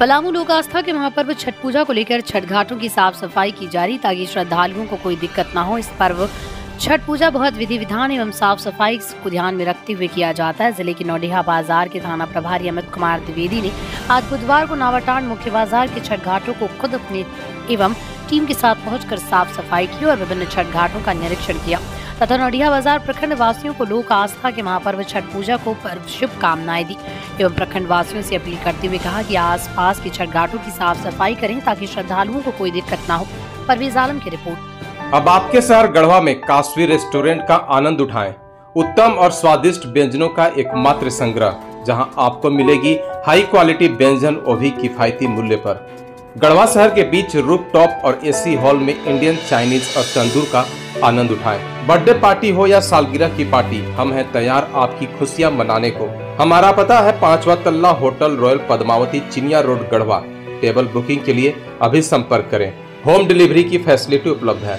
पलामू लोक आस्था के महापर्व छठ पूजा को लेकर छठ घाटों की साफ़ सफ़ाई की जा रही ताकि श्रद्धालुओं को कोई दिक्कत न हो। इस पर्व छठ पूजा बहुत विधि विधान एवं साफ़ सफ़ाई को ध्यान में रखते हुए किया जाता है। ज़िले के नौडिहा बाज़ार के थाना प्रभारी अमित कुमार द्विवेदी ने आज बुधवार को नावाटांड मुख्य बाज़ार के छठ घाटों को खुद अपने एवं टीम के साथ पहुंचकर साफ़ सफ़ाई की और विभिन्न छठ घाटों का निरीक्षण किया। तथा नौडिया बाज़ार प्रखंड वासियों को लोक आस्था के महापर्व छठ पूजा को पर्व शुभकामनाएँ दी। एवं प्रखंड वासियों से अपील करते हुए कहा कि आसपास के छठ घाटों की साफ़ सफ़ाई करें ताकि श्रद्धालुओं को कोई दिक्कत न हो। परवेज आलम की रिपोर्ट। अब आपके शहर गढ़वा में काशवी रेस्टोरेंट का आनंद उठाएँ। उत्तम और स्वादिष्ट व्यंजनों का एकमात्र संग्रह, जहाँ आपको मिलेगी हाई क्वालिटी व्यंजन और भी किफायती मूल्य पर। गढ़वा शहर के बीच रूप टॉप और एसी हॉल में इंडियन चाइनीज़ और तंदूर का आनंद उठाएँ। बर्थडे पार्टी हो या सालगिरह की पार्टी हम हैं तैयार आपकी खुशियाँ मनाने को। हमारा पता है पांचवा तल्ला Hotel Royal Padmavati Chiniya road, Garhwa. Table booking के लिए अभी संपर्क करें। होम डिलीवरी की फैसिलिटी उपलब्ध है।